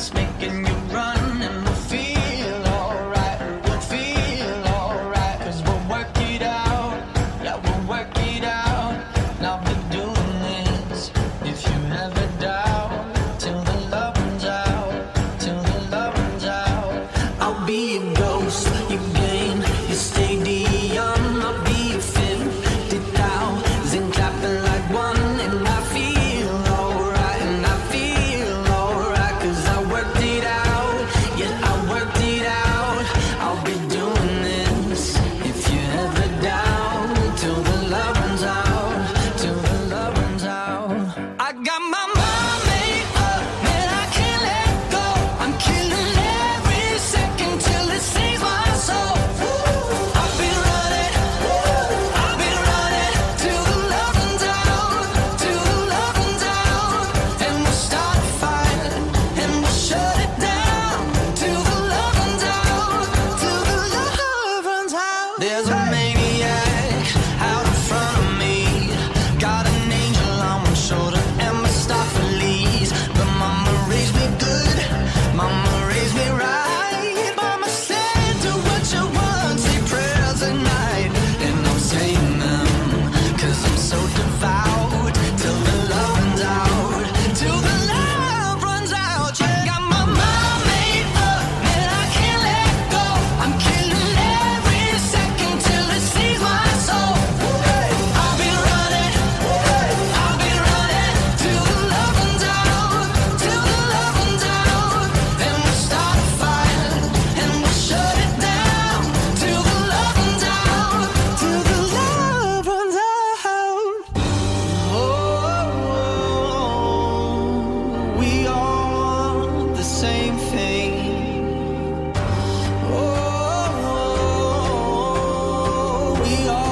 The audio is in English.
It's making you run. same thing. Oh, we are.